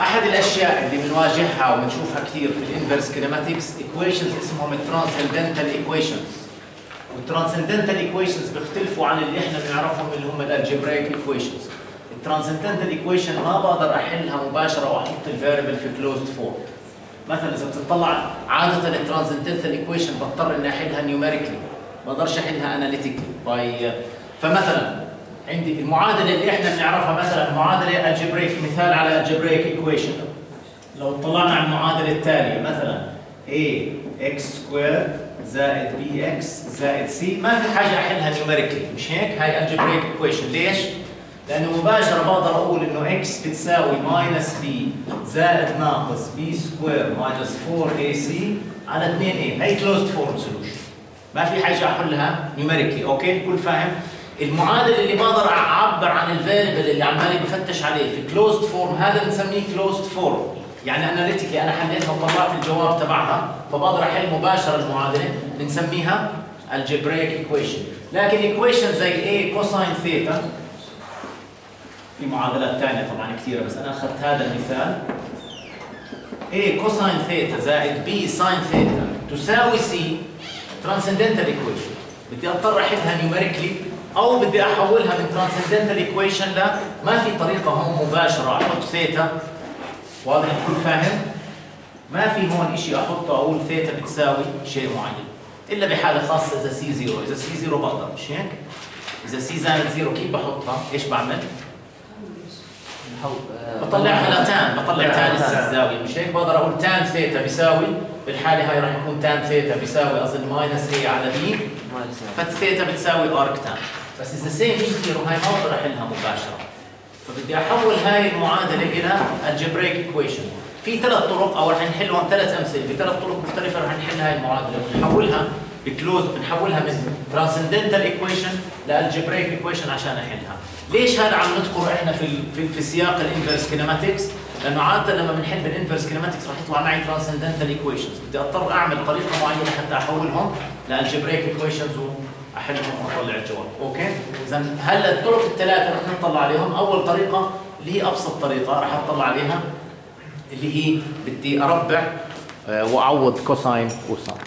أحد الأشياء اللي بنواجهها وبنشوفها كثير في ال inverse kinematics equations اسمهم ال transcendental equations وال transcendental equations بيختلفوا عن اللي إحنا بنعرفهم اللي هم ال algebraic equations ال transcendental equation ما بقدر أحلها مباشرة وأحط ال variable في closed form مثلا إذا بتطلع عادة ال transcendental equation بضطر إني أحلها numerically ما بقدرش أحلها analytically by فمثلا عندي المعادلة اللي إحنا بنعرفها مثلا معادلة algebraic مثال على algebraic equation لو طلعنا على المعادلة التالية مثلا a x square زائد bx زائد c. ما في حاجة أحلها numerically مش هيك؟ هاي algebraic equation ليش؟ لأنه مباشرة بقدر أقول إنه x بتساوي minus b زائد ناقص b square minus 4ac على 2a هي closed form solution ما في حاجة أحلها numerically okay؟ كل فاهم؟ المعادلة اللي بقدر اعبر عن ال variable اللي عمالي بفتش عليه في closed form هذا بنسميه closed form يعني analytically أنا حليتها وطلعت الجواب تبعها فبقدر أحل مباشرة المعادلة بنسميها algebraic equation لكن equation زي A cosine theta في معادلات ثانية طبعا كثيره بس أنا أخذت هذا المثال. A cosine theta زائد B sine theta تساوي C transcendental equation بدي أضطر أحلها numerically أو بدي أحولها من transcendental equation ل ما في طريقة هون مباشرة. أحط ثيتا واضح الكل فاهم؟ ما في هون شيء أحطه أقول ثيتا بتساوي شيء معين. إلا بحالة خاصة إذا C zero، إذا C zero بقدر مش هيك؟ إذا C زائد zero كيف بحطها؟ إيش بعمل؟ بطلعها ل tan. بطلع tan الزاوية. مش هيك؟ بقدر أقول tan theta بيساوي بالحالة هاي راح يكون tan theta بيساوي اظن minus A على B فال theta بتساوي arc tan بس اذا C zero هاي ما بقدر احلها مباشرة. فبدي أحول هاي المعادلة إلى algebraic equation في ثلاث طرق أو رح نحلهم ثلاث أمثلة. بثلاث طرق مختلفة رح نحل هاي المعادلة. بنحولها ب close بنحولها من transcendental equation ل algebraic equation عشان أحلها. ليش هذا عم نذكره إحنا في في, في سياق ال inverse kinematics لأنه عادة لما بنحل بال inverse kinematics رح يطلع معي transcendental equations بدي أضطر أعمل طريقة معينة حتى أحولهم ل algebraic equations وأحلهم وأطلع الجواب. okay؟ اذا هلا الطرق الثلاثة رح نطلع عليهم؟ أول طريقة اللي هي أبسط طريقة رح أطلع عليها اللي هي بدي أربع وأعوض cosine و sine